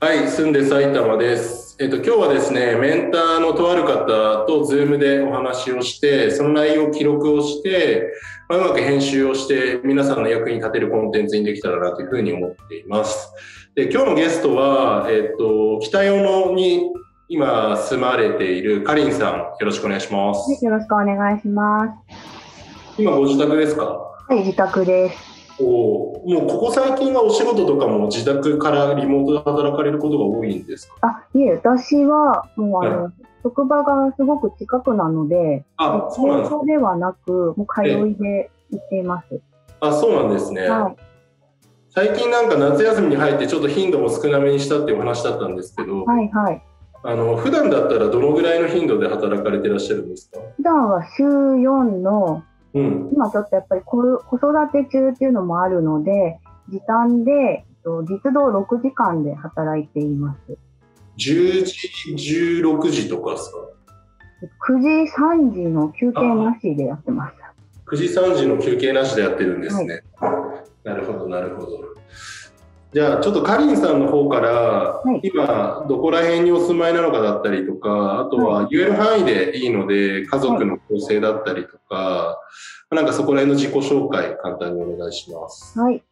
はい、住んで埼玉です。えっと、今日はですね、メンターのとある方とズームでお話をして、その内容を記録をして、まあ、うまく編集をして、皆さんの役に立てるコンテンツにできたらなというふうに思っています。で、今日のゲストは、えっと、北与野に今住まれているかりんさん、よろしくお願いします。よろしくお願いします。今ご自宅ですか？はい、自宅です。おーもうここ最近はお仕事とかも自宅からリモートで働かれることが多いんですか？あ、いえ、私はもうあの、職場がすごく近くなので、あ、そうなんでではなく、もう通いで行っています。あ、そうなんですね。はい。最近なんか夏休みに入ってちょっと頻度も少なめにしたっていうお話だったんですけど、はい、はい。あの普段だったらどのぐらいの頻度で働かれてらっしゃるんですか？普段は週4の、うん。今ちょっとやっぱり子子育て中っていうのもあるので、時短で、えっと実働6時間で働いています。10時、16時とかですか？9時、3時の休憩なしでやってます。9時3時の休憩なしでやってるんですね。なるほど、なるほど。じゃあ、ちょっとかりんさんの方から、い今、どこら辺にお住まいなのかだったりとか、あとは言える範囲でいいので、家族の構成だったりとか、なんかそこら辺の自己紹介、簡単にお願いします。はい。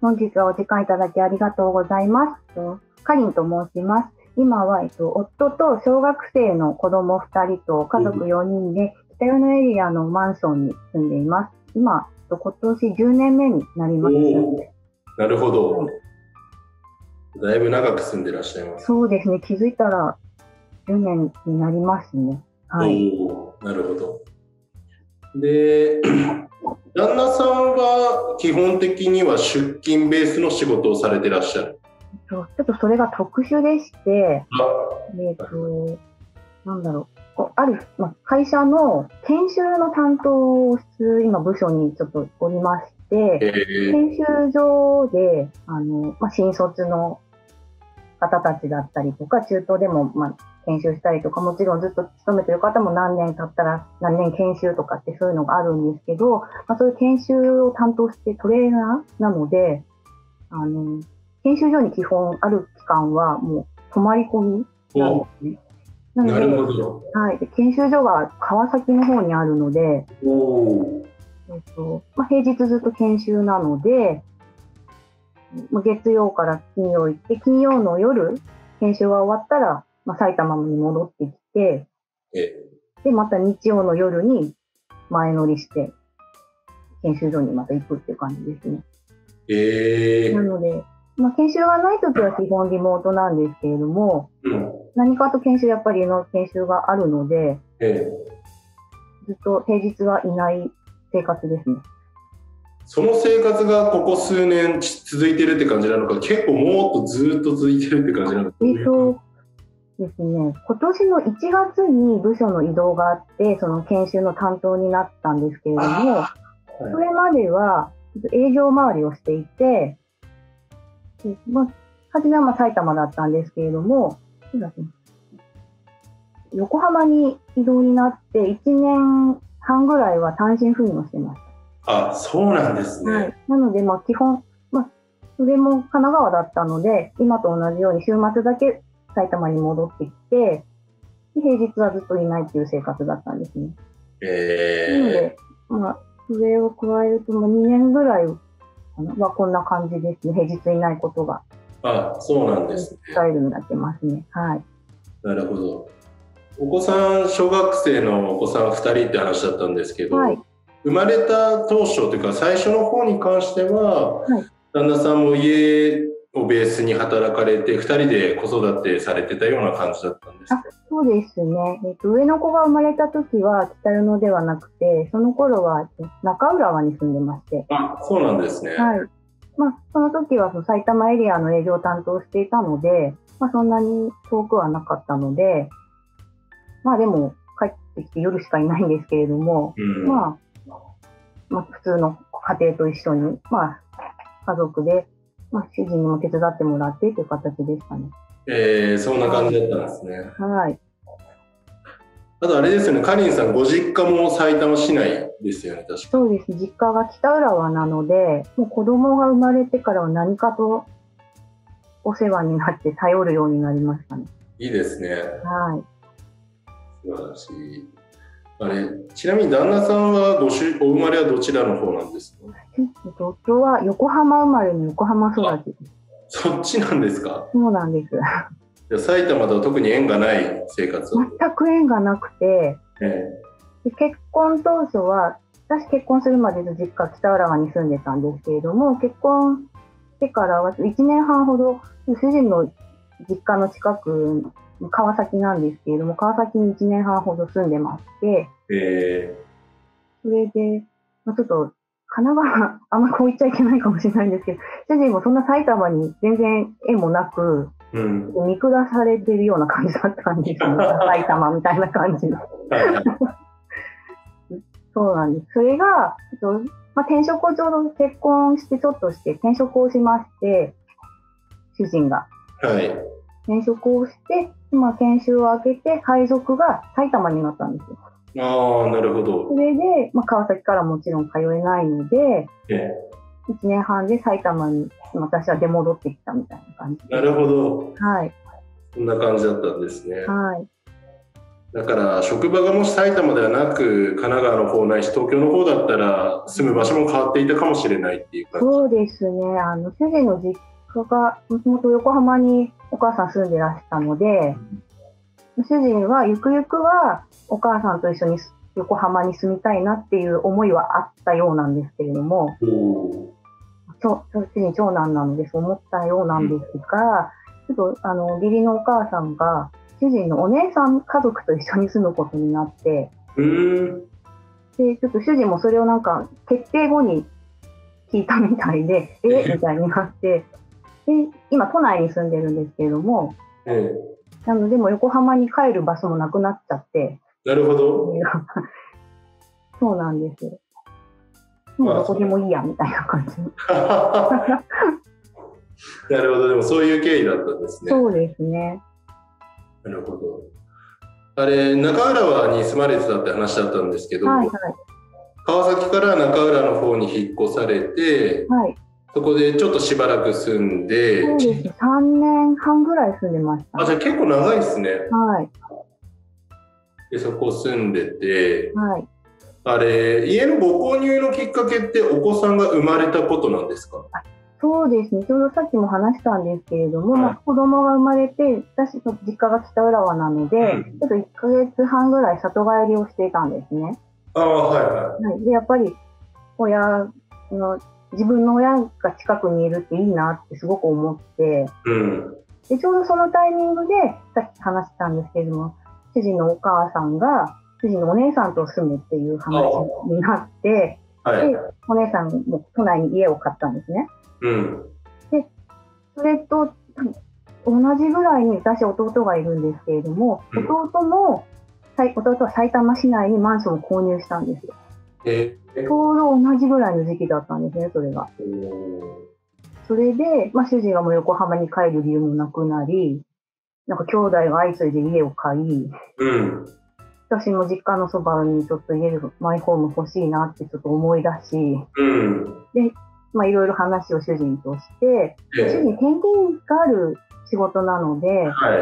本日はお時間いただきありがとうございます。とかりんと申します。今は、えっと、夫と小学生の子供2人と家族4人で北与野エリアのマンションに住んでいます。今、えっと今年10年目になります。なるほど。だいぶ長く住んでらっしゃいます。そうですね。気づいたら10年になりますね。はい。なるほど。で、旦那さんは基本的には出勤ベースの仕事をされてらっしゃる？ちょっとそれが特殊でして、あえっ、と、なんだろうある、まあ、会社の研修の担当をする今部署にちょっとおりまして、えー、研修所で、あの、まあ、新卒の方たちだったりとか、中東でも、まあ、研修したりとか、もちろんずっと勤めてる方も何年経ったら何年研修とかってそういうのがあるんですけど、まあ、そういう研修を担当してトレーナーなので、あの、研修所に基本ある期間はもう泊まり込みなんですね。なので、ど。はい。で研修所が川崎の方にあるので、えっとまあ、平日ずっと研修なので、まあ、月曜から金曜行って、金曜の夜、研修が終わったら、まあ、埼玉に戻ってきて、えで、また日曜の夜に前乗りして、研修所にまた行くっていう感じですね。えー、なので、まあ、研修がないときは基本リモートなんですけれども、うん。何かと研修、やっぱりの研修があるので、えー、ずっと平日はいない生活ですね。その生活がここ数年ち続いてるって感じなのか、結構もっとずっと続いてるって感じなのか。えっとですね、今年の1月に部署の移動があって、その研修の担当になったんですけれども、はいそれまでは営業周りをしていて、でまあ、初めはまあ埼玉だったんですけれども、横浜に移動になって1年半ぐらいは単身赴任をしてましあ、そうなんですた。ね。はい、なので、まあ、基本、まあ、それも神奈川だったので、今と同じように週末だけ埼玉に戻ってきて、で平日はずっといないっていう生活だったんですね。なのえで、まあ、それを加えると、もう2年ぐらいはこんな感じですね。平日いないことが、ー、あ、そうなんですね。スタイルになってますね。はい。なるほど。お子さん、小学生のお子さん2人って話だったんですけど、はい生まれた当初というか最初の方に関しては、はい旦那さんも家をベースに働かれて2人で子育てされてたような感じだったんですか？そうですね。えっと、上の子が生まれた時は北与野ではなくて、その頃は中浦和に住んでまして、あそうなんですね。はい。まあ、その時はその埼玉エリアの営業を担当していたので、まあ、そんなに遠くはなかったので、まあでも帰ってきて夜しかいないんですけれども、うんまあ、まあ、普通の家庭と一緒に、まあ、家族で、まあ、主人にも手伝ってもらってという形でしたね。えーそんな感じだったんですね。はい。あとあれですよね、かりんさん、ご実家も埼玉市内ですよね、確か。そうです。実家が北浦和なので、もう子供が生まれてからは何かとお世話になって頼るようになりましたね。いいですね。はい。素晴らしい。あれ、ちなみに旦那さんはごしゅお生まれはどちらの方なんですか？夫は横浜生まれの横浜育ち。そっちなんですか？そうなんです。じゃあ埼玉とは特に縁がない生活？を。全く縁がなくて、えで結婚当初は、私結婚するまでの実家北浦和に住んでたんですけれども、結婚してからは1年半ほど、主人の実家の近く、川崎なんですけれども、川崎に1年半ほど住んでまして、えそれで、まあ、ちょっと、神奈川、あんまこう言っちゃいけないかもしれないんですけど、主人もそんな埼玉に全然縁もなく、ーうん。見下されてるような感じだったんですよ、ね、埼玉みたいな感じの。そうなんです。それが、えっとまあ、転職をちょうど結婚してちょっとして転職をしまして、主人が。はい。転職をして、まあ、研修を開けて、配属が埼玉になったんですよ。ああ、なるほどそ。れで、まあ、川崎からもちろん通えないので、え1年半で埼玉に私は出戻ってきたみたいな感じーなるほど。はい。そんな感じだったんですね。はい。だから職場がもし埼玉ではなく神奈川の方ないし東京の方だったら住む場所も変わっていたかもしれないっていう感じ。そうですね。あの、主人の実家が、もともと横浜にお母さん住んでらしたので、主人はゆくゆくはお母さんと一緒に横浜に住みたいなっていう思いはあったようなんですけれども、おー長主人長男なのでそう思ったようなんですが、ちょっとあの、義理のお母さんが、主人のお姉さん家族と一緒に住むことになって、うーん。で、ちょっと主人もそれをなんか決定後に聞いたみたいで、え？みたいになって、で、今都内に住んでるんですけれども、えなのでもう横浜に帰る場所もなくなっちゃって、えなるほど。そうなんですよ。もうどこでもいいやみたいな感じ。なるほど。でもそういう経緯だったんですね。そうですね。なるほど。あれ、中浦和に住まれてたって話だったんですけど、はいはい。川崎から中浦の方に引っ越されて、はい。そこでちょっとしばらく住んで、そうですね。3年半ぐらい住んでました。あ、じゃあ結構長いですね。はい。で、そこ住んでて、はい。あれ、家のご購入のきっかけってお子さんが生まれたことなんですか？そうですね。ちょうどさっきも話したんですけれども、はいまあ、子供が生まれて、私の実家が北浦和なので、うんちょっと1ヶ月半ぐらい里帰りをしていたんですね。ああ、はいははい、でやっぱり親の自分の親が近くにいるっていいなってすごく思ってい。うん。でちょうどそのタイミングでさっき話したんですけれども主人のお母さんが主人のお姉さんと住むっていう話になってはい。でお姉さんも都内に家を買ったんですね。うん。それと同じぐらいに私弟がいるんですけれどもうん弟もさい弟は埼玉市内にマンションを購入したんですよ。えちょうど同じぐらいの時期だったんですね、それが。それで、まあ、主人がもう横浜に帰る理由もなくなり、なんか兄弟が相次いで家を買い、うん。私も実家のそばにちょっと家でマイホーム欲しいなってちょっと思い出し、うん。まあいろいろ話を主人として、主え人転勤がある仕事なので、は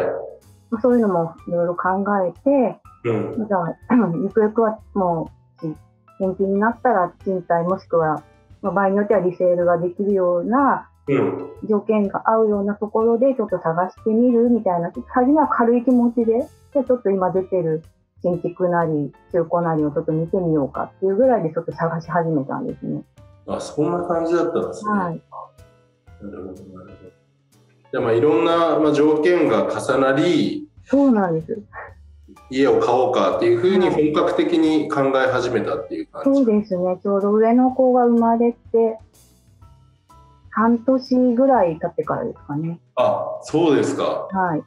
まあそういうのもいろいろ考えて、い。うん。じゃあ、ゆくゆくはもう、転勤になったら賃貸もしくは、まあ、場合によってはリセールができるようなうん。条件が合うようなところでちょっと探してみるみたいな、初めは軽い気持ちで、じゃあちょっと今出てる新築なり中古なりをちょっと見てみようかっていうぐらいでちょっと探し始めたんですね。あ、そんな感じだったんですね。はい。なるほど、なるほど。じゃあ、まあ、いろんな、まあ、条件が重なり、そうなんです。家を買おうかっていうふうに本格的に考え始めたっていう感じ。そうですね。ちょうど上の子が生まれて、半年ぐらい経ってからですかね。あ、そうですか。はい。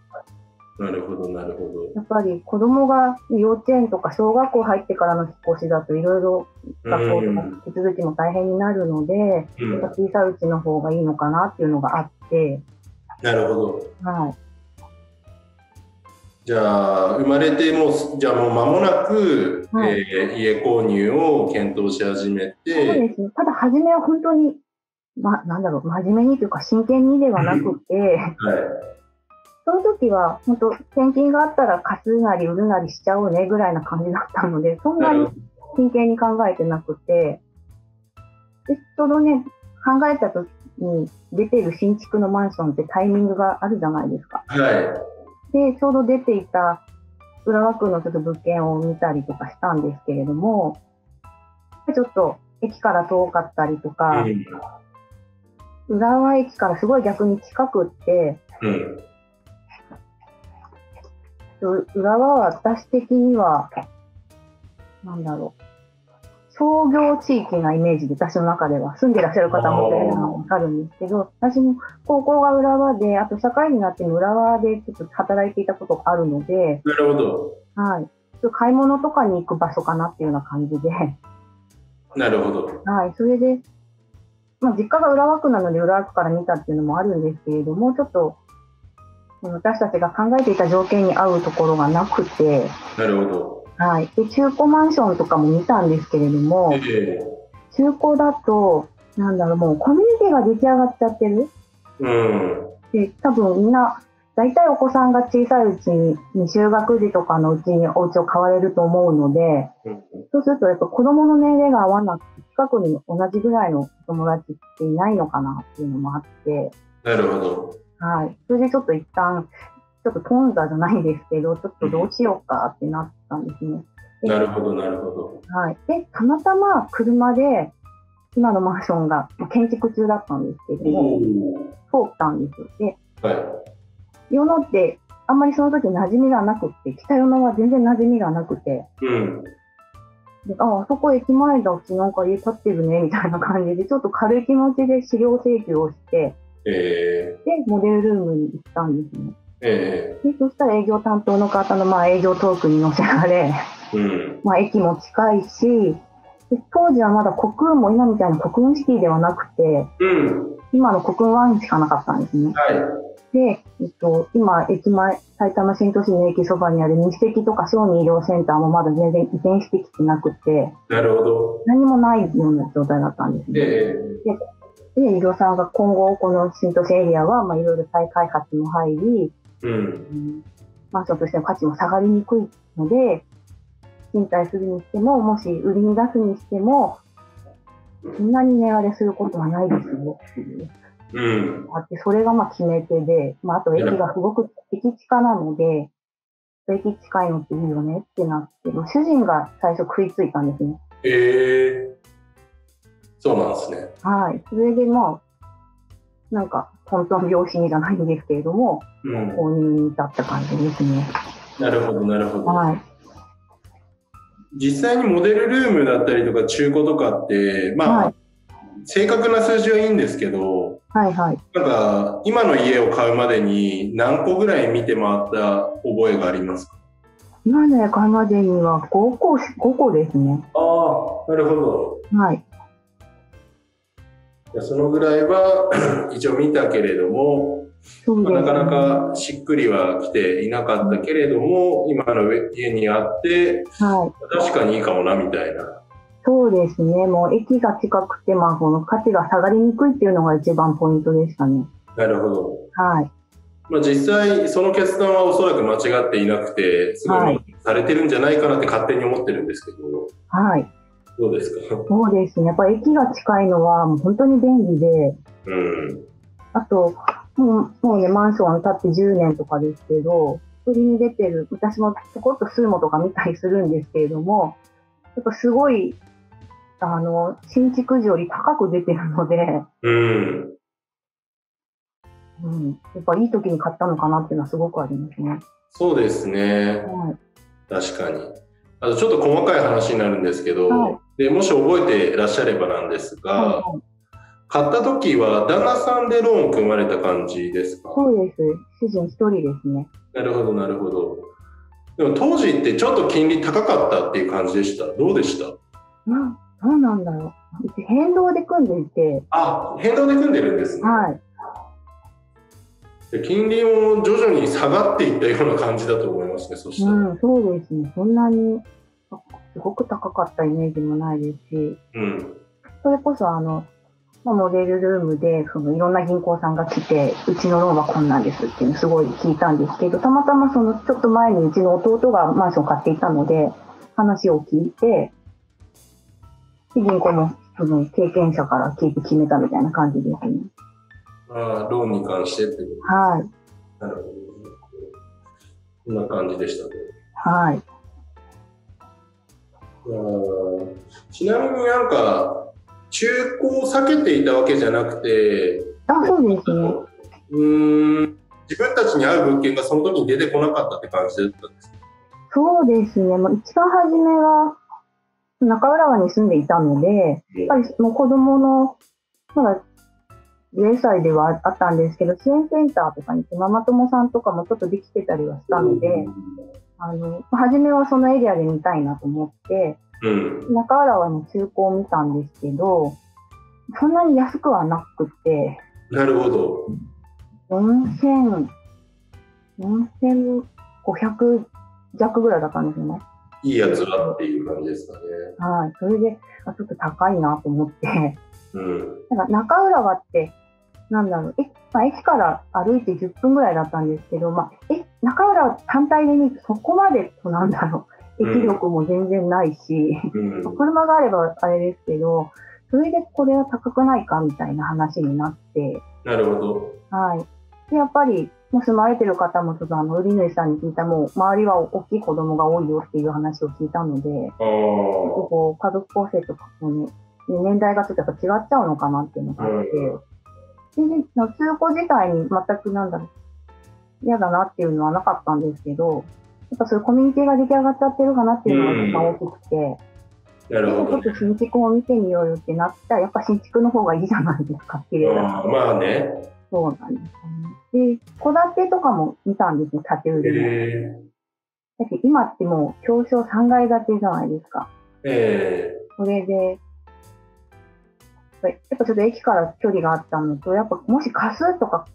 なるほど、なるほど。やっぱり子供が幼稚園とか小学校入ってからの引っ越しだといろいろ学校とか手続きも大変になるので、うん小さいうちの方がいいのかなっていうのがあって、なるほど。はい。じゃあ、生まれてもう、じゃあもう間もなく、はいえー家購入を検討し始めそうて、ですね。ただ初めは本当にま、なんだろう、真面目にというか真剣にではなくて、はい。その時は、本当転勤があったら貸すなり売るなりしちゃおうねぐらいな感じだったので、そんなに真剣に考えてなくて、で、ちょうどね、考えた時に出てる新築のマンションってタイミングがあるじゃないですか。はい。で、ちょうど出ていた浦和区のちょっと物件を見たりとかしたんですけれども、ちょっと駅から遠かったりとか、うん。浦和駅からすごい逆に近くって、浦和は私的には、なんだろう、商業地域なイメージで私の中では住んでらっしゃる方もいるのはわかるんですけど、私も高校が浦和で、あと社会人になっても浦和でちょっと働いていたことがあるので、なるほど。はい。ちょっと買い物とかに行く場所かなっていうような感じで、なるほど。はい。それで、まあ、実家が浦和区なので浦和区から見たっていうのもあるんですけれども、ちょっと、私たちが考えていた条件に合うところがなくて、なるほど。はい。で、中古マンションとかも見たんですけれども、ええ中古だと、なんだろう、もうコミュニティが出来上がっちゃってる。うん。で、多分みんな、大体お子さんが小さいうちに、未就学児とかのうちにお家を買われると思うので、うんそうするとやっぱ子供の年齢が合わなくて、近くに同じぐらいの友達っていないのかなっていうのもあって、なるほど。はい。それでちょっと一旦、ちょっと頓挫じゃないんですけど、ちょっとどうしようかってなったんですね。でなるほど、なるほど。はい。で、たまたま車で、今のマンションがまあ建築中だったんですけれども、お通ったんですよ。で、はい。与野って、あんまりその時馴染みがなくって、北与野は全然馴染みがなくて、うん。であ、あそこ駅前だうちなんか家建ってるね、みたいな感じで、ちょっと軽い気持ちで資料請求をして、えで、モデルルームに行ったんですね。ええで、そしたら営業担当の方の、まあ、営業トークに乗せられ、えうん。まあ、駅も近いし、で当時はまだ国運も今みたいな国運シティではなくて、うん。今の国運1しかなかったんですね。はい。で、えっと、今、駅前、埼玉新都心の駅そばにある日赤とか小児医療センターもまだ全然移転してきてなくて、なるほど。何もないような状態だったんですね。ええで、医療さんが今後、この新都心エリアは、まあ、いろいろ再開発も入り、うん。うんマンションとしての価値も下がりにくいので、賃貸するにしても、もし売りに出すにしても、そんなに値上げすることはないですよっていううん。あって、それがまあ決め手で、まあ、あと駅がすごく駅近なので、駅近いのっていいよねってなって、主人が最初食いついたんですね。ええそうなんですね。はい。それでまあ、なんか、本当の病死にじゃないんですけれども、うん。購入に至った感じですね。なるほど、なるほど。はい。実際にモデルルームだったりとか中古とかって、まあ、はい正確な数字はいいんですけど、はいはい。なんか、今の家を買うまでに何個ぐらい見て回った覚えがありますか？今ね、買いまでには5個、5個ですね。ああ、なるほど。はい。そのぐらいは 一応見たけれども、なかなかしっくりは来ていなかったけれども、今の家にあって、はい。確かにいいかもな、みたいな。そうですね。もう駅が近くて、まあ、この価値が下がりにくいっていうのが一番ポイントでしたね。なるほど。はい。まあ、実際、その決断はおそらく間違っていなくて、すごいされてるんじゃないかなって勝手に思ってるんですけど、はい。どうですかそうですね。やっぱり駅が近いのはもう本当に便利で、うん。あと、もうもうね、マンション建って10年とかですけど、売りに出てる、私もちょこっとスーモとか見たりするんですけれども、やっぱすごい、あの、新築時より高く出てるので、うん。うん、やっぱいい時に買ったのかなっていうのはすごくありますね。そうですね。はい。確かに。あとちょっと細かい話になるんですけど、はいでもし覚えてらっしゃればなんですが、はい買った時は旦那さんでローン組まれた感じですか？そうです。主人一人ですね。なるほど、なるほど。でも当時ってちょっと金利高かったっていう感じでした？どうでした？な、どうなんだろう。うち変動で組んでいて、あ、変動で組んでるんですね。はい。で金利も徐々に下がっていったような感じだと思いますね、そしたら。うん、そうですね。そんなに、あすごく高かったイメージもないですし、うん。それこそあの、まあ、モデルルームでそのいろんな銀行さんが来て、うちのローンはこんなんですっていうのすごい聞いたんですけど、たまたまそのちょっと前にうちの弟がマンション買っていたので、話を聞いて、で銀行のその経験者から聞いて決めたみたいな感じですね。ああ、ローンに関してってはい。なるほど。こんな感じでしたね。はい。ちなみになんか、中古を避けていたわけじゃなくて、あ、そうですね。うーん、自分たちに合う物件がその時に出てこなかったって感じだったんですか？そうですね。もう一番初めは、中浦和に住んでいたので、やっぱりもう子供の、まだ0歳ではあったんですけど、支援センターとかにママ友さんとかもちょっとできてたりはしたので、あの、初めはそのエリアで見たいなと思って、うん。中浦和の中古を見たんですけど、そんなに安くはなくて、なるほど。4000、4500弱ぐらいだったんですよね。いいやつはっていう感じですかね。はい。それで、あちょっと高いなと思って、うん。なんか中浦和って、なんだろう、えまあ、駅から歩いて10分ぐらいだったんですけど、まあ、え中浦和単体で見るとそこまでとなんだろう、うん駅力も全然ないし、うん。車があればあれですけど、それでこれは高くないかみたいな話になって、なるほど。はい。で、やっぱり、もう住まれてる方も、ちょっとあの、売り主さんに聞いた、もう、周りは大きい子供が多いよっていう話を聞いたので、ああ。こう、家族構成とかもね、年代がちょっとやっぱ違っちゃうのかなっていうのがあって、全然、中古自体に全くなんだろう、嫌だなっていうのはなかったんですけど、やっぱそういうコミュニティが出来上がっちゃってるかなっていうのが大きくて、なるほどでちょっ。と新築を見てみようよってなったら、やっぱ新築の方がいいじゃないですか、綺麗だまあね。そうなんですよね。で、戸建てとかも見たんですね、建て売りの。えだって今ってもう、狭小3階建てじゃないですか。ー、えそれで、やっぱちょっと駅から距離があったのと、やっぱもし貸すとか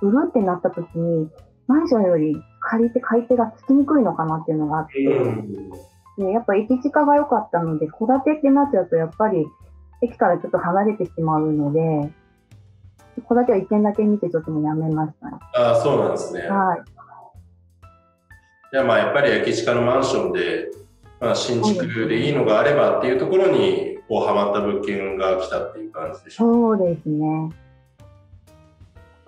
売るってなった時に、マンションより借りて買い手がつきにくいのかなっていうのがあって。でやっぱ駅近が良かったので、戸建てってなっちゃうと、やっぱり駅からちょっと離れてしまうので、戸建ては一軒だけ見てちょっともうやめましたね。ああ、そうなんですね。はい。じゃあまあやっぱり駅近のマンションで、まあ、新築でいいのがあればっていうところにこうハマった物件が来たっていう感じでしょうそうですね。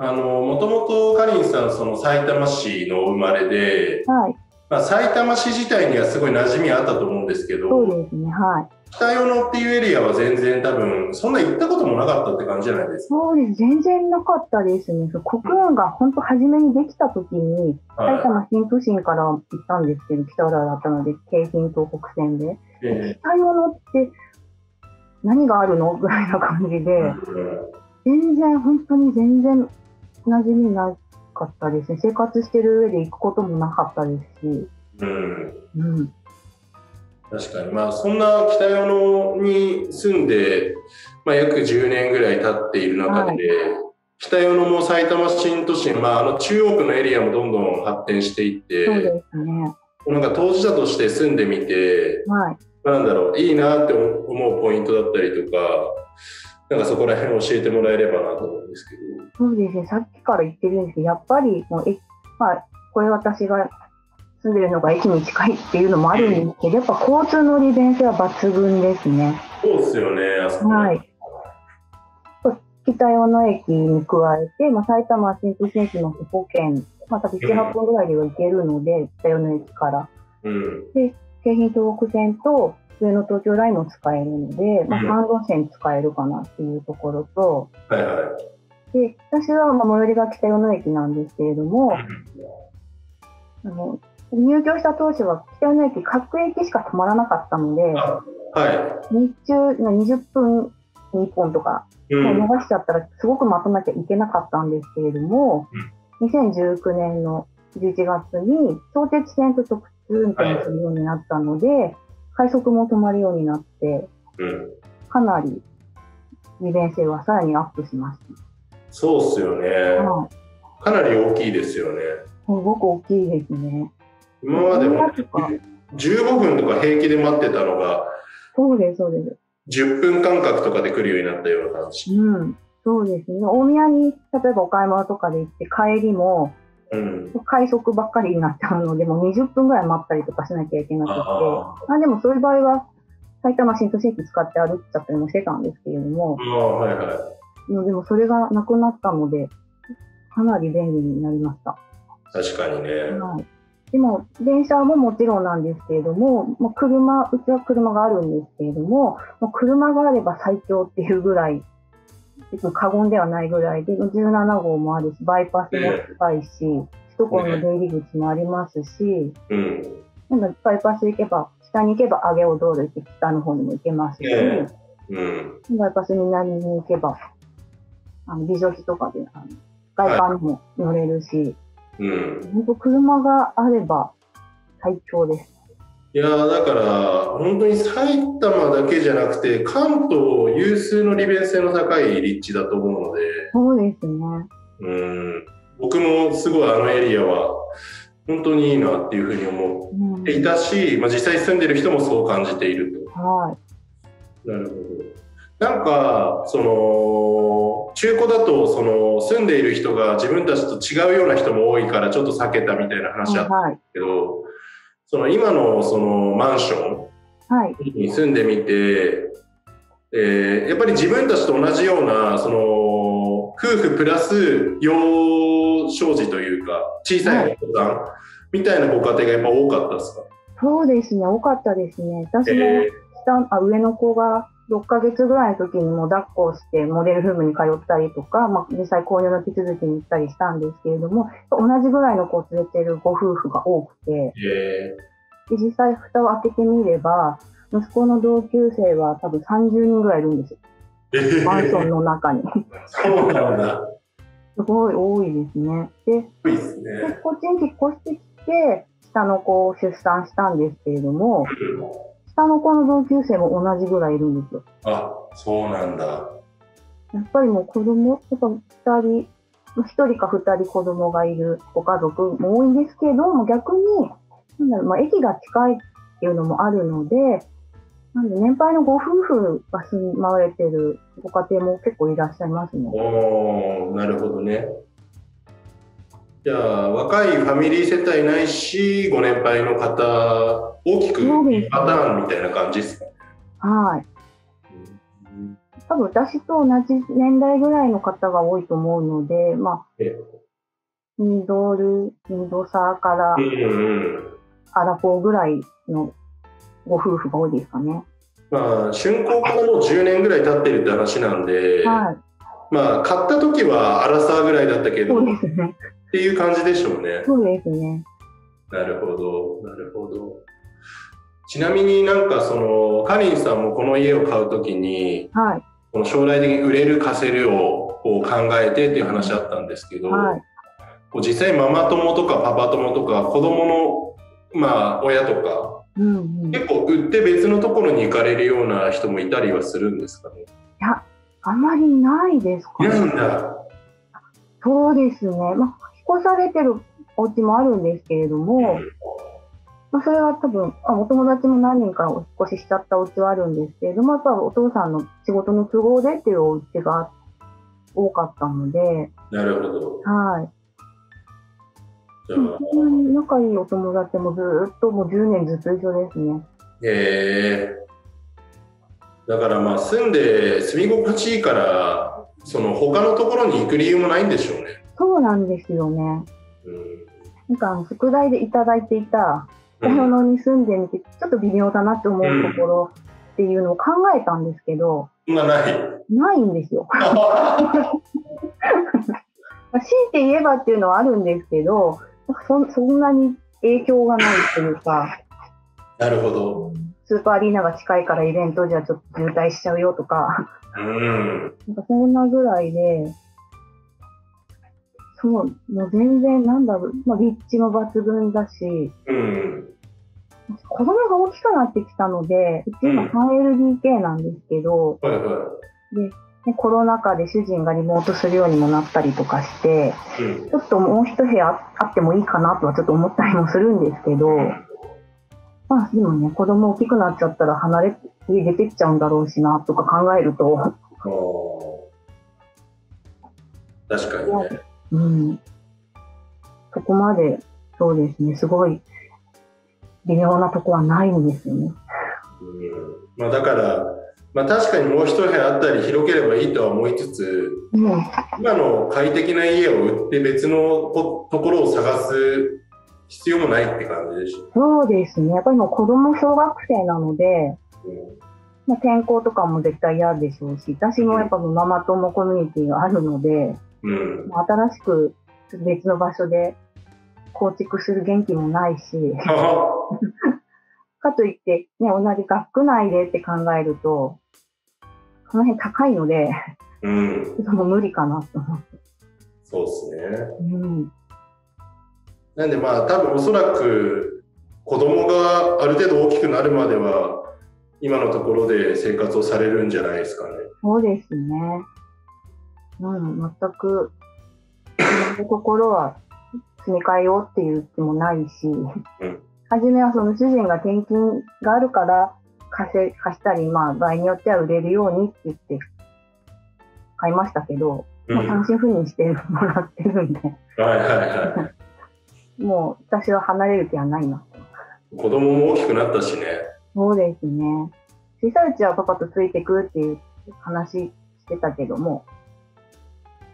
あのもともとかりんさんその埼玉市の生まれで、はい。まあ、埼玉市自体にはすごい馴染みあったと思うんですけどそうですね。はい。北与野っていうエリアは全然多分そんな行ったこともなかったって感じじゃないですか、そうです。全然なかったですね。国運が本当初めにできた時に、埼は玉新都心から行ったんですけど、北浦和だったので、京浜東北線で。いえ北与野って何があるの？ぐらいな感じーで、全然、本当に全然馴染みなかったですね。生活してる上で行くこともなかったですし。うん、うん。確かにまあそんな北与野に住んで、まあ、約10年ぐらい経っている中で、はい北与野も埼玉新都心、まあ、あの中央区のエリアもどんどん発展していってそうですね。なんか当事者として住んでみてはい。なんだろういいなって思うポイントだったりとかなんかそこら辺教えてもらえればなと思うんですけど。そうですね。さっきから言ってるんですけど、やっぱりもう、え、まあ、これ私が住んでるのが駅に近いっていうのもあるんですけど、やっぱ交通の利便性は抜群ですね。そうですよね、あそこ。はい。北与野駅に加えて、まあ、埼玉新都心駅の徒歩圏、まあ、多分7、8分ぐらいでは行けるので、北与野駅から。うん。京浜東北線と上野東京ラインも使えるので、まあ、うん3路線使えるかなっていうところと、はいはい。で、私はまあ最寄りが北与野駅なんですけれども、あの入居した当初は北与野駅各駅しか止まらなかったので、あは日中20分に1本とか、い。う。ん逃しちゃったらすごく待たなきゃいけなかったんですけれども、2019年の11月に相鉄線と直通運転するようになったので、快速も止まるようになって、うん。かなり利便性はさらにアップしましそうっすよね。た。はい。かなり大きいですよね。すごく大きいですね。今までもとか15分とか平気で待ってたのが、そうです、そうです。10分間隔とかで来るようになったような感じ。うん。そうですね。大宮に、例えばお買い物とかで行って帰りも、うん。快速ばっかりになっちゃうので、もう20分ぐらい待ったりとかしなきゃいけなくて、あまあでもそういう場合は、埼玉新都市駅使って歩いちゃったりもしてたんですけれどもあ、、はいはい。のでもそれがなくなったので、かなり便利になりました。確かにね。はい。でも、電車ももちろんなんですけれども、もう車、うちは車があるんですけれども、もう車があれば最強っていうぐらい、過言ではないぐらいで、17号もあるし、バイパスも近いし、首都高の出入り口もありますし、うん。なんかバイパス行けば、北に行けば上尾道路行って北の方にも行けますし。バイパス南に行けば、あの美女碑とかで、あの外観にも乗れるし、うん。本当車があれば最強です。いやーだから、本当に埼玉だけじゃなくて、関東有数の利便性の高い立地だと思うので、そうですね。うん。僕もすごいあのエリアは、本当にいいなっていうふうに思うんっていたし、まあ、実際住んでる人もそう感じていると。はい。なるほど。なんか、その、中古だと、その、住んでいる人が自分たちと違うような人も多いから、ちょっと避けたみたいな話あったはい。けど、その、今の、その、マンションはい。に住んでみて、えーやっぱり自分たちと同じような、その、夫婦プラス幼少児というか、小さいお子さんみたいなご家庭がやっぱ多かったですか？そうですね。多かったですね。私もえ下、あ上の子が6ヶ月ぐらいの時にもう抱っこをしてモデルルームに通ったりとか、まあ、実際購入の手続きに行ったりしたんですけれども、同じぐらいの子を連れてるご夫婦が多くて、で実際蓋を開けてみれば、息子の同級生は多分30人ぐらいいるんですよ。マンションの中に。そうなんだ。すごい多いですね。で、多いですでね。こっちに引っ越してきて、下の子を出産したんですけれども、下の子の同級生も同じぐらいいるんですよ。あ、そうなんだ。やっぱりもう子供、やっぱ二人、一人か二人子供がいるご家族も多いんですけども、逆に、なんだろう、まあ、駅が近いっていうのもあるので、なんで年配のご夫婦が住まわれてるご家庭も結構いらっしゃいますね。おーなるほどね。じゃあ、若いファミリー世帯ないし、ご年配の方、大きくパターンみたいな感じですか、はい。多分私と同じ年代ぐらいの方が多いと思うので、まあえ、ミドル、ミドサーから。アラフォーぐらいのご夫婦が多いですかね。まあ、竣工からもう10年ぐらい経ってるって話なんで、はい。まあ、買った時はアラサーぐらいだったけど、そうっ。ていう感じでしょうね。そうですね。なるほど、なるほど。ちなみになんかその、カリンさんもこの家を買うときに、はい。この将来的に売れる、貸せるをこう考えてっていう話あったんですけど、はい。こう実際ママ友とかパパ友とか子供の、まあ、親とか、うんうん。い結構売って別のところに行かれるような人もいたりはするんですかね？や、あまりないですかね。だ。そうですね。まあ、越されてるお家もあるんですけれども、まあ、それは多分、あお友達も何人かお引っ越ししちゃったお家はあるんですけれども、やっぱお父さんの仕事の都合でっていうお家が多かったので、なるほど。はい。仲いいお友達もずーっともう10年ずっと一緒ですね。へえだからまあ住んで住み心地いいから、その他のところに行く理由もないんでしょうね。そうなんですよね。うんなんか宿題でいただいていた小野に住んでみて、ちょっと微妙だなって思うところっていうのを考えたんですけど、そんなない。ないんですよ。まあ強いて言えばっていうのはあるんですけど、そそんなに影響がないというか、なるほど。スーパーアリーナが近いからイベントじゃちょっと渋滞しちゃうよとか、うん。なんかそんなぐらいで、そう、もう全然なんだろう、まあ、立地も抜群だし、うん。子供が大きくなってきたので、うち今うん 3LDK なんですけど、はいはねコロナ禍で主人がリモートするようにもなったりとかして、い。うん。ちょっともう一部屋あってもいいかなとはちょっと思ったりもするんですけど、まあでもね、子供大きくなっちゃったら離れ、家出てっちゃうんだろうしな、とか考えると。確かにね。うん。そこまで、そうですね、すごい微妙なとこはないんですよね。うんまあ、だから、まあ、確かにもう一部屋あったり広ければいいとは思いつつ、うん、今の快適な家を売って別のところを探す必要もないって感じでしょそうですね。やっぱりもう子供小学生なので、うんまあ、転校とかも絶対嫌でしょうし、私もやっぱママ友コミュニティがあるので、うん、新しく別の場所で構築する元気もないし、かといって、ね、同じ学区内でって考えると、その辺高いので、うん、その無理かなと思って。そうですね。うん。なんでまあ多分おそらく子供がある程度大きくなるまでは今のところで生活をされるんじゃないですかね。そうですね。うん、全く、今のところは住み替えようっていう気もないし、うん、初めはその主人が転勤があるから貸せ貸したり、まあ、場合によっては売れるようにって言って買いましたけど、うん、もう単身赴任してもらってるんで、はいはいはい、もう私は離れる気はないな。子供も大きくなったしね。そうですね。小さいうちはパパとついてくっていう話してたけども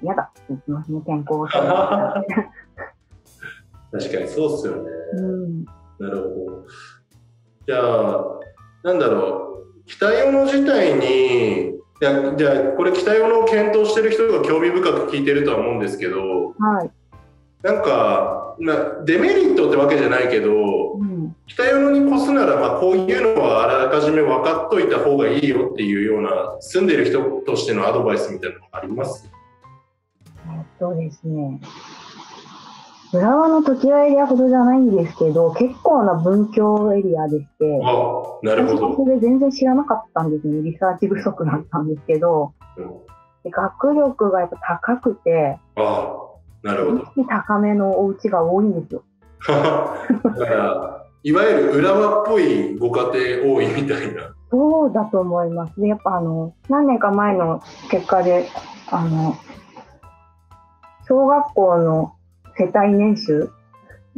嫌だ。って言ってますね健康を 確かにそうっすよね、うん。なるほど。じゃあ、なんだろう、北用の自体に、いやじゃあ、これ、北用のを検討してる人が興味深く聞いてるとは思うんですけど、はい、なんか、なデメリットってわけじゃないけど、うん、北用のに越すなら、まあ、こういうのはあらかじめ分かっといた方がいいよっていうような、住んでる人としてのアドバイスみたいなのあります？とですね、浦和の時はエリアほどじゃないんですけど、結構な文教エリアでして、あなるほど。それ全然知らなかったんですね。リサーチ不足だったんですけど、うん、学力がやっぱ高くて、あなるほど。高めのお家が多いんですよ。だから、いわゆる浦和っぽいご家庭多いみたいな。そうだと思います。で、やっぱあの、何年か前の結果で、あの、小学校の世帯年収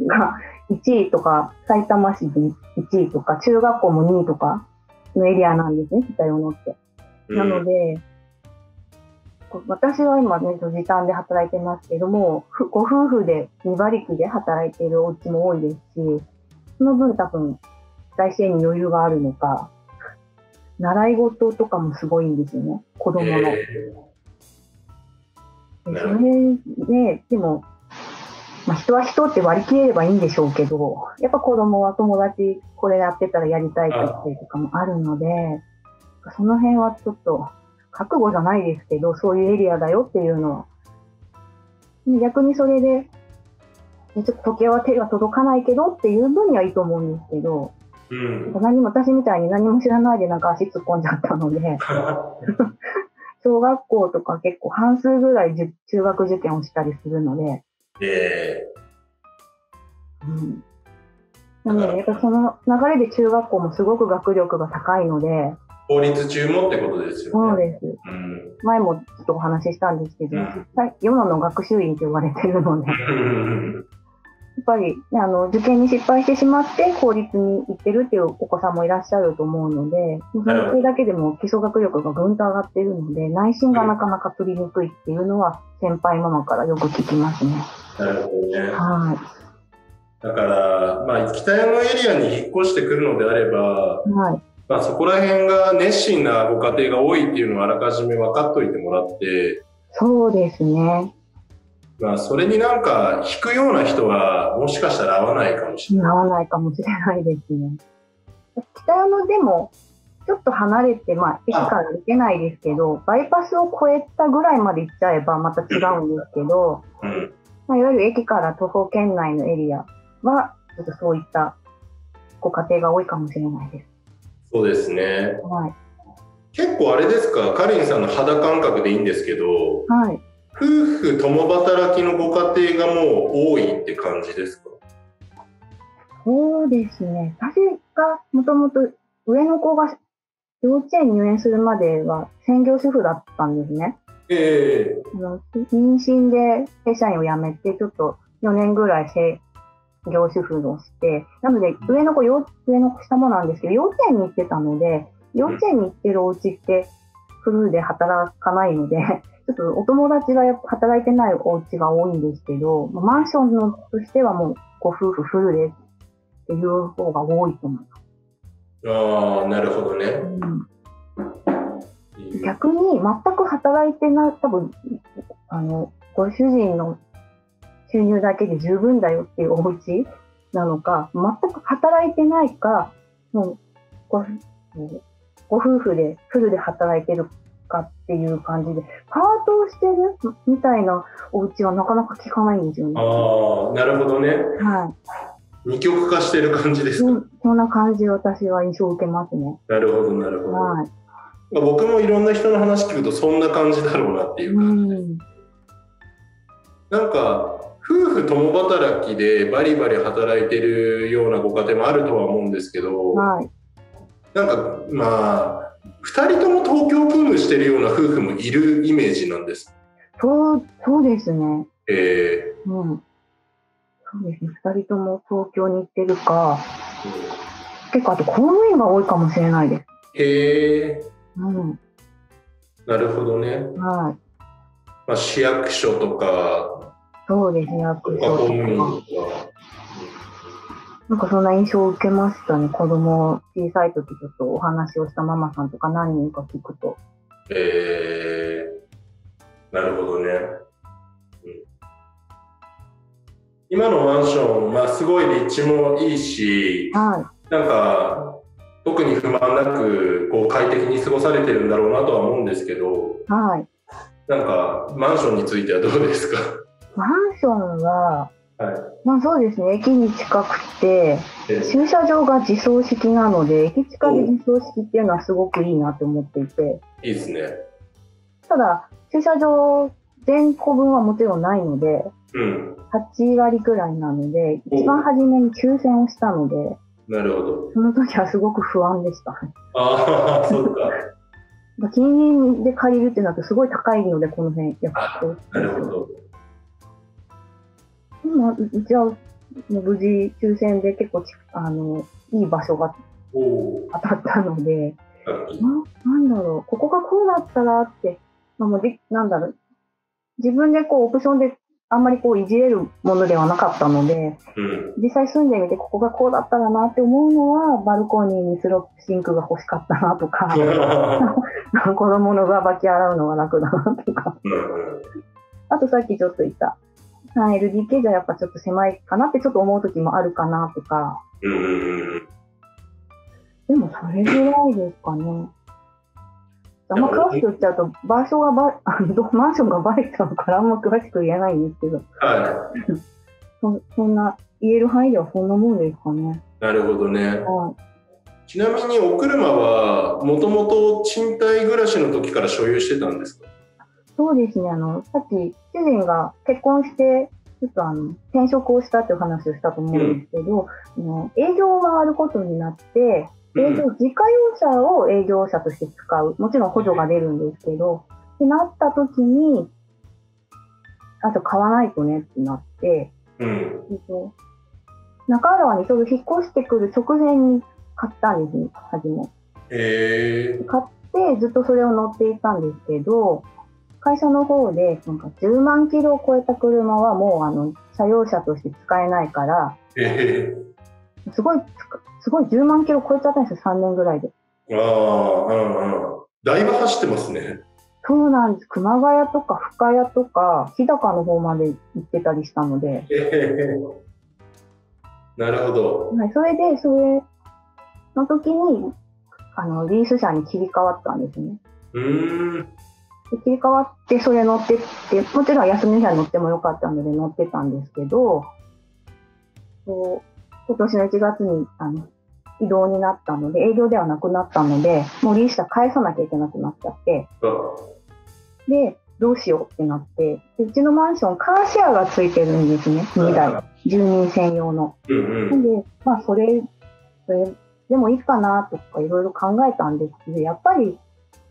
が1位とか、埼玉市で1位とか、中学校も2位とかのエリアなんですね、北与野って。なので、私は今ね、時短で働いてますけども、ご夫婦で2馬力で働いているお家も多いですし、その分多分、財政に余裕があるのか、習い事とかもすごいんですよね、子供の。えー、それで、でも、まあ、人は人って割り切れればいいんでしょうけど、やっぱ子供は友達これやってたらやりたいって言ったりとかもあるので、その辺はちょっと覚悟じゃないですけど、そういうエリアだよっていうのは、逆にそれで、ちょっと時計は手が届かないけどっていう分にはいいと思うんですけど、うん、何も私みたいに何も知らないでなんか足突っ込んじゃったので 小学校とか結構半数ぐらい中学受験をしたりするので、えー、うん。なので、やっぱその流れで中学校もすごく学力が高いので、法律中もってことですよね。そうです。うん、前もちょっとお話ししたんですけど、うん、世のの学習院と呼ばれてるので、や っぱり、ね、あの受験に失敗してしまって公立に行ってるっていうお子さんもいらっしゃると思うので、それだけでも基礎学力がぐんと上がっているので、内心がなかなか取りにくいっていうのは先輩ママからよく聞きますね。なるほどね。はい。だから、まあ、北山エリアに引っ越してくるのであれば、はい。まあ、そこら辺が熱心なご家庭が多いっていうのをあらかじめ分かっといてもらって、そうですね。まあ、それになんか引くような人は、もしかしたら合わないかもしれない。合わないかもしれないですね。北山でも、ちょっと離れて、まあ、駅から行けないですけど、バイパスを越えたぐらいまで行っちゃえばまた違うんですけど、うん、まあ、いわゆる駅から徒歩圏内のエリアは、ちょっとそういったご家庭が多いかもしれないです。そうですね。はい。結構あれですか、カリンさんの肌感覚でいいんですけど、はい。夫婦共働きのご家庭がもう多いって感じですか？そうですね。私がもともと上の子が幼稚園入園するまでは専業主婦だったんですね。ええあの妊娠で正社員を辞めて、ちょっと4年ぐらい専業主婦をして、なので上の子、幼上の子下もなんですけど、幼稚園に行ってたので、幼稚園に行ってるお家ってフルで働かないので、ちょっとお友達がやっぱ働いてないお家が多いんですけど、まあマンションのとしてはもうご夫婦フルでっていう方が多いと思います。ああ、なるほどね。うん逆に全く働いてない、多分あのご主人の収入だけで十分だよっていうお家なのか、全く働いてないか、もうごご夫婦でフルで働いてるかっていう感じで、パートをしてるみたいなお家はなかなか聞かないんですよね。ああ、なるほどね。は二極化してる感じでい。すか？そそんな感じ私は印象を受けますね。なるほど、なるほど。はい。まあ僕もいろんな人の話聞くとそんな感じだろうなっていうう感じ。ん。なんか、夫婦共働きでバリバリ働いてるようなご家庭もあるとは思うんですけど、はい。なんか、まあ、二人とも東京勤務してるような夫婦もいるイメージなんです。そう、そうですね。えうん。そうですね。二人とも東京に行ってるか、ー結構あと公務員が多いかもしれないです。へえ、うん。なるほどね。はい。まあ、市役所とか、そうですね。役公所務員ととか。か。なんかそんな印象を受けましたね。子供小さい時ちょっとお話をしたママさんとか何人か聞くと。えー、なるほどね。うん今のマンション、まあ、すごい立地もいいし、はなんか、特に不満なく、こう、快適に過ごされてるんだろうなとは思うんですけど、い。はい。なんか、マンションについてはどうですか？マンションは、はい。まあそうですね。駅に近くて、えー駐車場が自走式なので、駅近で自走式っていうのはすごくいいなと思っていて、いいですね。ただ、駐車場全個分はもちろんないので、うん。8割くらいなので、お一番初めに抽選をしたので、なるほど。その時はすごく不安でした。ああ、そうか。近隣で借りるってなるとすごい高いので、この辺、やっぱなるほど。今、ううちはもう無事抽選で結構ちあのいい場所が当たったので、ななんだろう、ここがこうだったらって、まあ、もうでなんだろう、自分でこうオプションであんまりこういじれるものではなかったので、うん。実際住んでみてここがこうだったらなって思うのは、バルコニーにスロップシンクが欲しかったなとか、子供の上履き洗うのが楽だなとか、うん。あとさっきちょっと言った 3LDK じゃやっぱちょっと狭いかなってちょっと思う時もあるかなとか、うんでもそれぐらいですかね。あんま詳しく言っちゃうと、場所がば、あ のマンションがバレちゃうからあんま詳しく言えないんですけど、はそそんな、言える範囲ではそんなもんですかね。い。なるほどね。はちなみにお車はもともと賃貸暮らしの時から所有してたんですか？い。そうですね、あの、さっき主人が結婚して、ちょっとあの、転職をしたっていう話をしたと思うんですけど、あの営業を回ることになって、営業、自家用車を営業車として使う。もちろん補助が出るんですけど、ってなった時に、あと買わないとねってなって、うん。えっと中浦和にちょうど引っ越してくる直前に買ったんですね、初め。へえ買ってずっとそれを乗っていたんですけど、会社の方でなんか10万キロを超えた車はもうあの車用車として使えないから、ー。へすごいすごい10万キロ超えちゃったんですよ、3年ぐらいで。え。ああ、うんうん。だいぶ走ってますね。そうなんです。熊谷とか深谷とか日高の方まで行ってたりしたので、へえ。なるほど。はい、それで、それの時に、あの、リース車に切り替わったんですね。うーん。で切り替わって、それ乗ってって、もちろん休みの日は乗ってもよかったので乗ってたんですけど、こう今年の1月にあの移動になったので、営業ではなくなったので、もうリース車返さなきゃいけなくなっちゃって、あで、どうしようってなって、でうちのマンション、カーシェアがついてるんですね、2台。住民専用の。うんうん。なんで、まあ、それ、それでもいいかなとかいろいろ考えたんですけど、やっぱり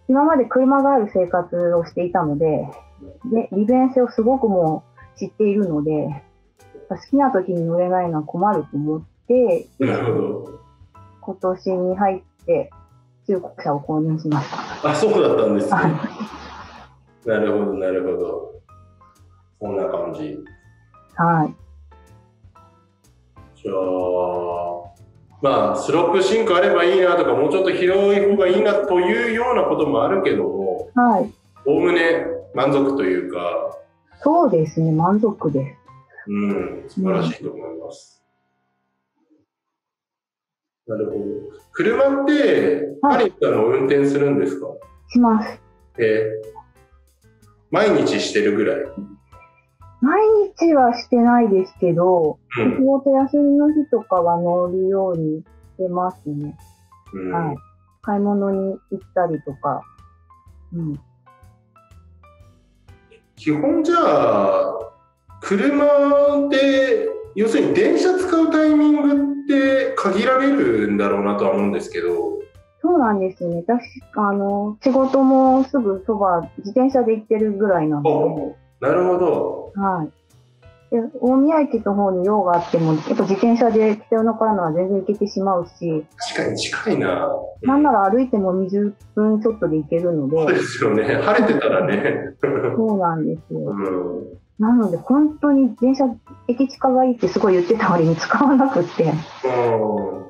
今まで車がある生活をしていたので、で利便性をすごくもう知っているので、好きな時に乗れないのは困ると思って。今年に入って中古車を購入しました。あ、そうだったんですね。はいなるほど、なるほど。こんな感じ。はい。じゃあ、まあ、スロープシンクあればいいなとか、もうちょっと広い方がいいなというようなこともあるけども、はい。おおむね満足というか、そうですね、満足です。うん、素晴らしいと思います。なるほど。車って、はいハリーさんの運転するんですかします。えー毎日してるぐらい。毎日はしてないですけど、うん仕事休みの日とかは乗るようにしてますね。うんはい。買い物に行ったりとか。うん。基本じゃあ、車で、要するに電車使うタイミングって限られるんだろうなとは思うんですけど、そうなんですね。私、あの、仕事もすぐそば、自転車で行ってるぐらいなのなるほど。で、はい。で、大宮駅の方に用があっても、やっぱ自転車で北野からのは全然行けてしまうし、確かに近いな。なんなら歩いても20分ちょっとで行けるのそうでで、すよね。晴れてたらね。そうなんですよ。うんなので、本当に電車、駅近がいいってすごい言ってた割に使わなくって。うん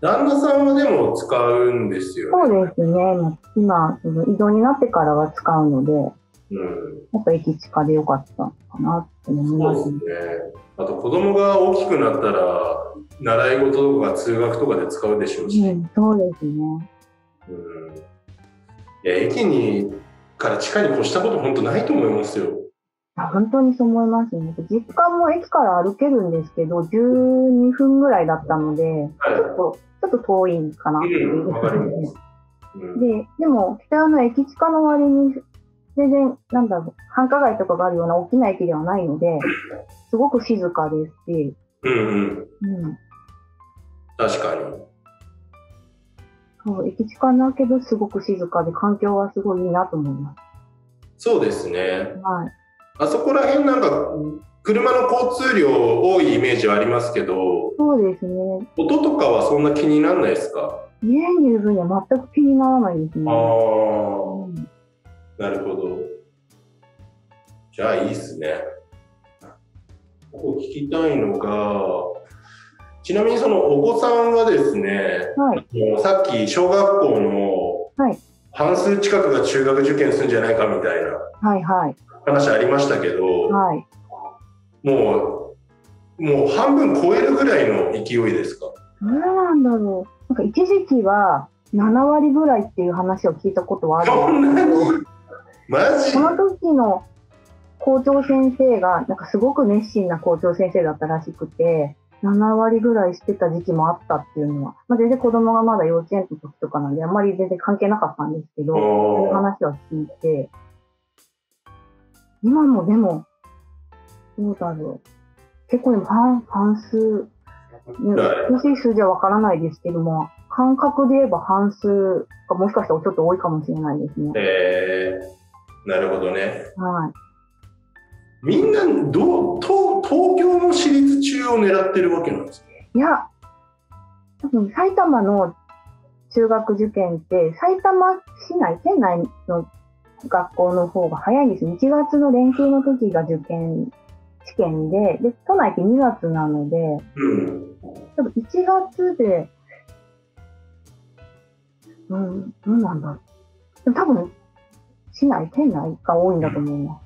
旦那さんはでも使うんですよね。そうですね。まあ今、移動になってからは使うので、うん、やっぱ駅近でよかったかなって思いそうまね。ですすね。あと子供が大きくなったら、習い事とか通学とかで使うでしょうし。うん、そうですね。うんいや駅にから地下に越したこと本当ないと思いますよ。あ本当にそう思いますね。実家も駅から歩けるんですけど、12分ぐらいだったので、はいちょっと、ちょっと遠いかなっていうで、でも、北山の駅近の割に、全然、なんだろう、繁華街とかがあるような大きな駅ではないので、すごく静かですし、うんうん。うん、確かに。そう、駅近だけどすごく静かで、環境はすごいいいなと思いまそうですね。す。はい。あそこら辺なんか、車の交通量多いイメージはありますけど、そうですね。音とかはそんな気にならないですか？家にいる分には全く気にならないですね。ああ、うんなるほど。じゃあいいっすね。ここ聞きたいのが、ちなみにそのお子さんはですね、はい。もうさっき小学校のはい半数近くが中学受験するんじゃないかみたいな。話ありましたけど、はい。もう、もう半分超えるぐらいの勢いですか？どうなんだろう。なんか一時期は7割ぐらいっていう話を聞いたことはあそるんですけど、マジ？その時の校長先生が、なんかすごく熱心な校長先生だったらしくて、7割ぐらいしてた時期もあったっていうのは、まあ、全然子供がまだ幼稚園の時とかなんで、あんまり全然関係なかったんですけど、そういう話は聞いて、今もでも、どうだろう。結構でも半半数、ねはい詳しい数字はわからないですけども、感覚で言えば半数がもしかしたらちょっと多いかもしれないですね。えー、なるほどね。はい。みんなどう東東京の私立中を狙ってるわけなんですね。いや、多分埼玉の中学受験って、埼玉市内、県内の学校の方が早いんですよ。1月の連休の時が受験試験で、で、都内って2月なので、うん。多分1月で、うん、どうなんだろう。でも多分、市内、県内が多いんだと思いま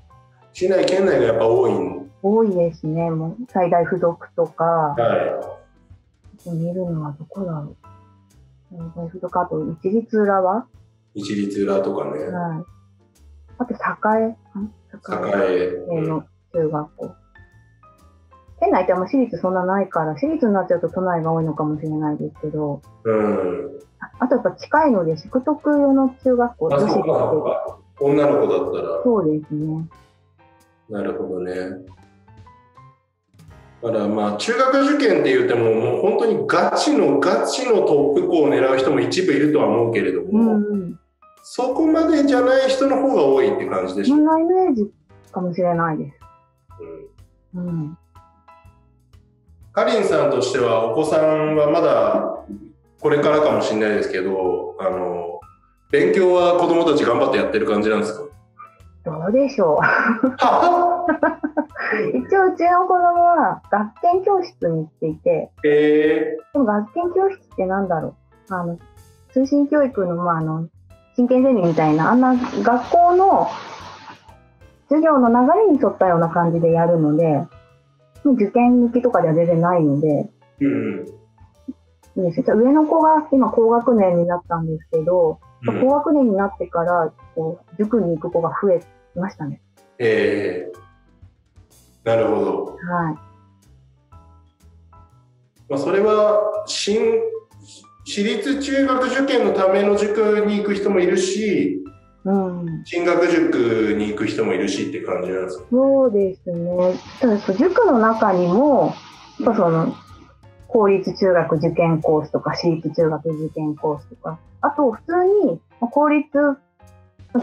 す。市内、県内がやっぱ多いん多いですね。もう最大付属とか、は見るのはどこだろう。最大付属、あと一律浦和い。一律裏とかね。はい。あと、栄、ん栄栄。の中学校。県内ってあんま私立そんなないから、私立になっちゃうと都内が多いのかもしれないですけど、うん。ああとやっぱ近いので、宿徳用の中学校、あ、女子っ。女の子だったら。そうですね。なるほどね。だからまあ中学受験って言ってももう本当にガチのガチのトップ校を狙う人も一部いるとは思うけれども、うん。そこまでじゃない人の方が多いって感じでしょ。そんなイメージかもしれないです。うんうん。かりんさんとしてはお子さんはまだこれからかもしれないですけど、あの、勉強は子供たち頑張ってやってる感じなんですか？どうでしょう。は？一応うちの子供は学研教室に行っていて、えでも学研教室ってなんだろう。あの、通信教育の、まあ、あの、真剣ゼミみたいな、あんな学校の授業の流れに沿ったような感じでやるので、受験向きとかでは全然ないので、ー、うん。上の子が今高学年になったんですけど、うん高学年になってから、こう、塾に行く子が増えましたね。えー、なるほど。はい。まあ、それは新私立中学受験のための塾に行く人もいるしうん。進学塾に行く人もいるしって感じなんですか？そうですね。ただ、塾の中にも、やっぱその、公立中学受験コースとか、私立中学受験コースとか、あと、普通に、まあ公立、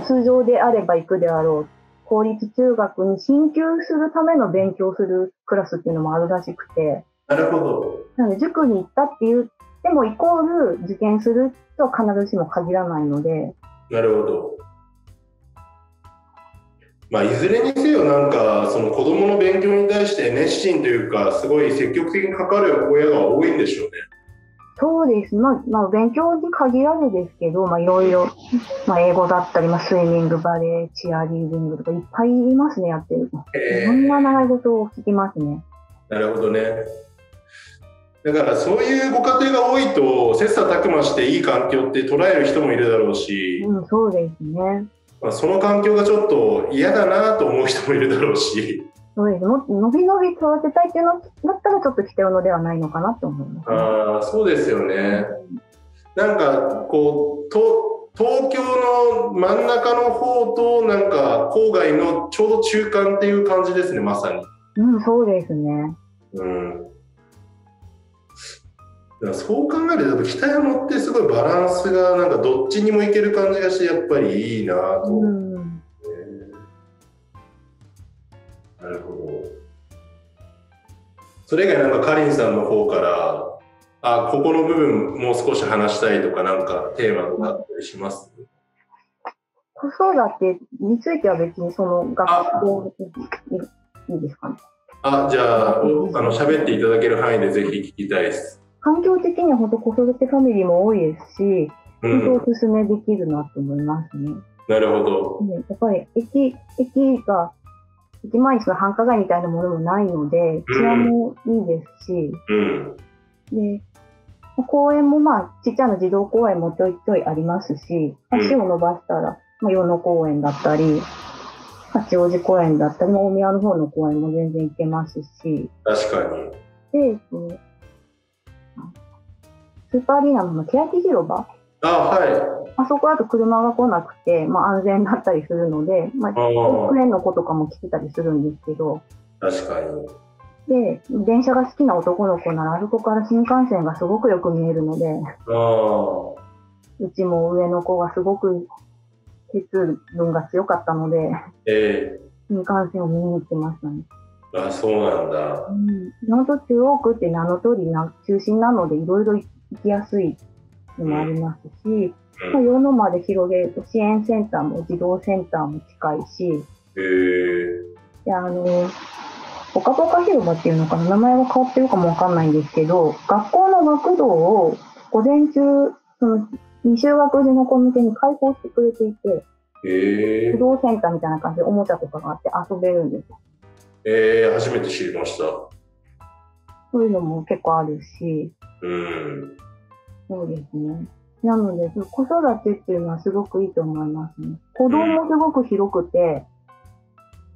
通常であれば行くであろう、公立中学に進級するための勉強するクラスっていうのもあるらしくて、なるほど。なので、塾に行ったって言っても、イコール受験するとは必ずしも限らないので、なるほどまあいずれにせよなんかその子供の勉強に対して熱心というかすごい積極的にかかる親が多いんでしょうねそうです。まあ、まあ、勉強に限らずですけど、まあ、いろいろ、まあ、英語だったり、まあ、スイミング、バレエ、チアリーディングとかいっぱいいますね、やってる子。いえろんな習い事を聞きますね。なるほどねだからそういうご家庭が多いと切磋琢磨していい環境って捉える人もいるだろうし、うん、そうですね。まあ、その環境がちょっと嫌だなと思う人もいるだろうし、そうです。伸び伸び育てたいっていうのだったら、ちょっと必要のではないのかなって思います、ね。ああ、そうですよね。なんか、こう、と東京の真ん中の方と、なんか、郊外のちょうど中間っていう感じですね、まさに。うん、そうですね。うん。だからそう考えると、北山ってすごいバランスが、なんかどっちにもいける感じがして、やっぱりいいなと。うん。なるほど。それ以外なんかかりんさんの方から、あ、ここの部分もう少し話したいとか、なんかテーマとかあったりします？子育てについては別にその学校いいいですかね。あ、じゃあ、おあの、喋っていただける範囲でぜひ聞きたいです。環境的には本当子育てファミリーも多いですし、うん。本当お勧めできるなと思いますね。なるほど。ねやっぱり駅、駅が、駅前にその繁華街みたいなものもないので、治安もいいですし、うん。で、公園もまあ、ちっちゃな児童公園もちょいちょいありますし、うん足を伸ばしたら、まあ、与野公園だったり、八王子公園だったり、大宮の方の公園も全然行けますし、確かに。で、スーパーアリーナの欅広場、あ、はい。あそこだと車が来なくて、まあ、安全だったりするので、まあ、あ保育あ、園の子とかも来てたりするんですけど、確かに。で、電車が好きな男の子なら、あそこから新幹線がすごくよく見えるので、ああ、うちも上の子がすごく鉄分が強かったので、え新幹線を見に行ってましたね。えあ、そうなんだ。うん。本当中央区って名の通りな中心なので、いろいろ行きやすいのもありますし、まあ、世のまで広げると支援センターも児童センターも近いし、へえで、あの、ぽかぽか広場っていうのかな、名前が変わってるかもわかんないんですけど、学校の学童を午前中、その、未就学児の子向けに開放してくれていて、へえ児童センターみたいな感じでおもちゃとかがあって遊べるんですよ。ええ初めて知りました。そういうのも結構あるし、うん。そうですね。なので、子育てっていうのはすごくいいと思いますね。歩道もすごく広くて、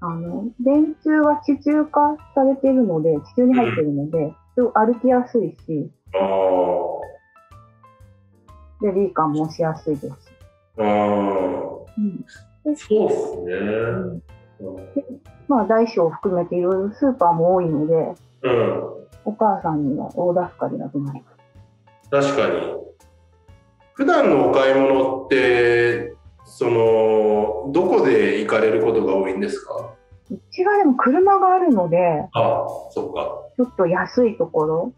あの、電柱は地中化されているので、地中に入っているので、すごく歩きやすいし、ベビーカーもしやすいですし。ああ、うんそうっすね。うんまあ、大小を含めていろいろスーパーも多いので、うん。お母さんには大助かりだと思います。確かに。普段のお買い物って、その、どこで行かれることが多いんですか？うちはでも車があるので、あそっか。ちょっと安いところ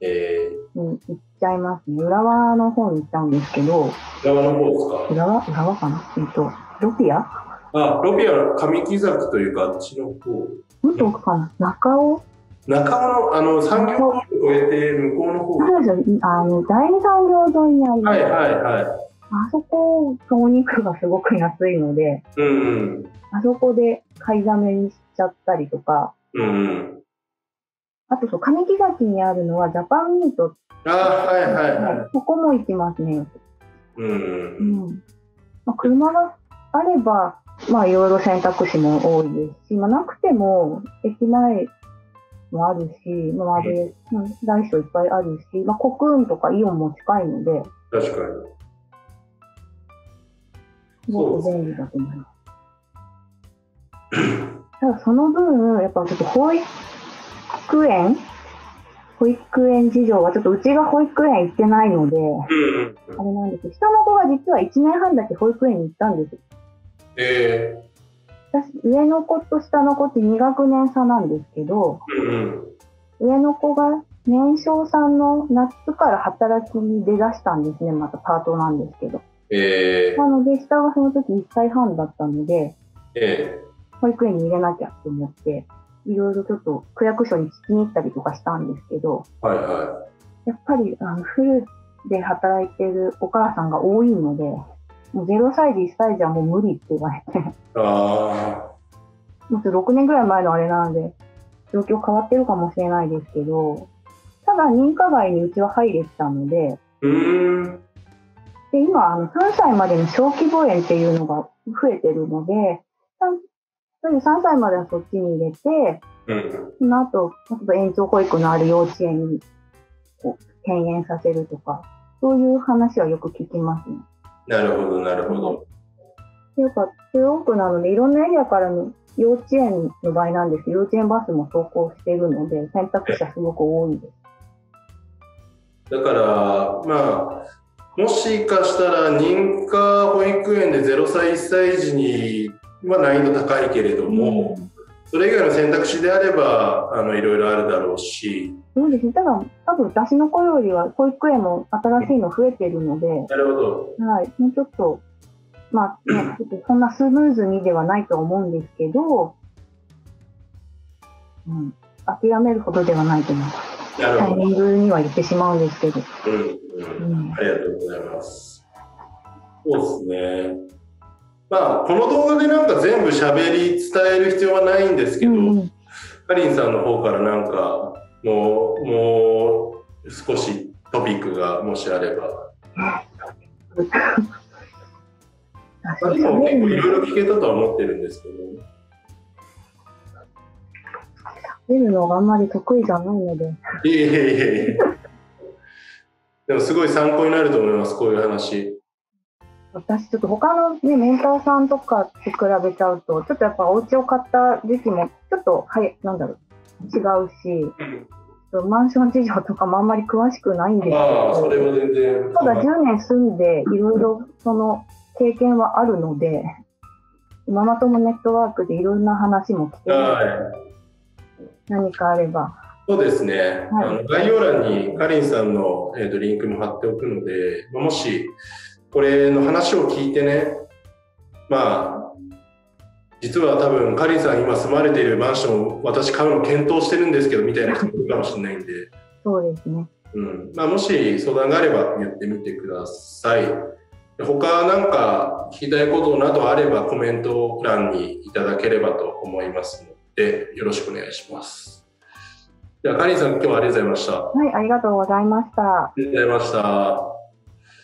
えに行っちゃいますね。浦和の方に行ったんですけど、ー、側の方ですか？浦和？浦和かな？えっと、ロピア？あ、ロビアの上木崎というか、あっちの方。もっと奥かな？中尾？中野の、あの、産業を越えて向こうの方。そうですよあの、第二産業沿いにあります。はいはいはい。あそこ、お肉がすごく安いので、うんうん。あそこで買いだめにしちゃったりとか、うんうん。あとそう、上木崎にあるのはジャパンミート。あはいはいはい。ここも行きますね。うんう。うんん。まあ、車があれば、まあ、いろいろ選択肢も多いですし、まあ、なくても、駅前もあるし、まあ、で、まあ大小いっぱいあるし、まあ、コクーンとかイオンも近いので、確かに。すごく便利だと思います。ただその分、やっぱちょっと保育園保育園事情はちょっとうちが保育園行ってないので、うんうん。あれなんですけど、下の子が実は1年半だけ保育園に行ったんです。え私、上の子と下の子って2学年差なんですけど、ー、うんうん。上の子が年少さんの夏から働きに出だしたんですね。またパートなんですけど。えー、なので、下がその時1歳半だったので、え保育園に入れなきゃと思って、いろいろちょっと区役所に聞きに行ったりとかしたんですけど、ー、はいはやっぱりあのフルで働いてるお母さんが多いので、もう0歳児1歳児はもう無理って言われて、い。あもうちょっと6年ぐらい前のあれなので、状況変わってるかもしれないですけど、ただ認可外にうちは入れてたので、ー、うーん。で今あの3歳までの小規模園っていうのが増えてるので、3 3歳まではそっちに入れて、うんその後、延長保育のある幼稚園に転園させるとか、そういう話はよく聞きますね。なるほど、なるほど。でやっぱ中央区なので、いろんなエリアからの幼稚園の場合なんですけど、幼稚園バスも走行しているので、選択肢はすごく多いです。だから、まあ、もしかしたら認可保育園で0歳、1歳児には難易度高いけれども、それ以外の選択肢であれば、あの、いろいろあるだろうし、そうですね。ただ、多分私の子よりは保育園も新しいの増えてるので、なるほど。はい、もうちょっと、まあ、ねちょっとそんなスムーズにではないとは思うんですけど、うん、諦めるほどではないと思います。なるほど。タイミングには言ってしまうんですけど。うん、うんう。んありがとうございます。そうですね。まあ、この動画でなんか全部喋り伝える必要はないんですけど、うんうんかりんさんの方からなんか、もう、もう少しトピックがもしあれば。まあ、でも結構いろいろ聞けたとは思ってるんですけど。出るのがあんまり得意じゃないので、いえいえいえ。でもすごい参考になると思います、こういう話。私ちょっと他のね、メンターさんとかと比べちゃうと、ちょっとやっぱお家を買った時期もちょっと、はい、なんだろう、違うし、マンション事情とかもあんまり詳しくないんですけああ、それど、は全然。ただ10年住んでいろいろその経験はあるので、ママ友ネットワークでいろんな話も聞け。何かあれば、そうですね、はいあの概要欄にかりんさんの、えー、とリンクも貼っておくので、まあもしこれの話を聞いてね、まあ、実は多分かりんさん今住まれているマンションを私買うの検討してるんですけどみたいな人もいるかもしれないんで、そうですね。うんまあ、もし相談があれば言ってみてください。他なんか聞きたいことなどあればコメント欄にいただければと思いますので、よろしくお願いします。では、かりんさん、今日はありがとうございました。あはい、ありがとうございました。りがとうございました。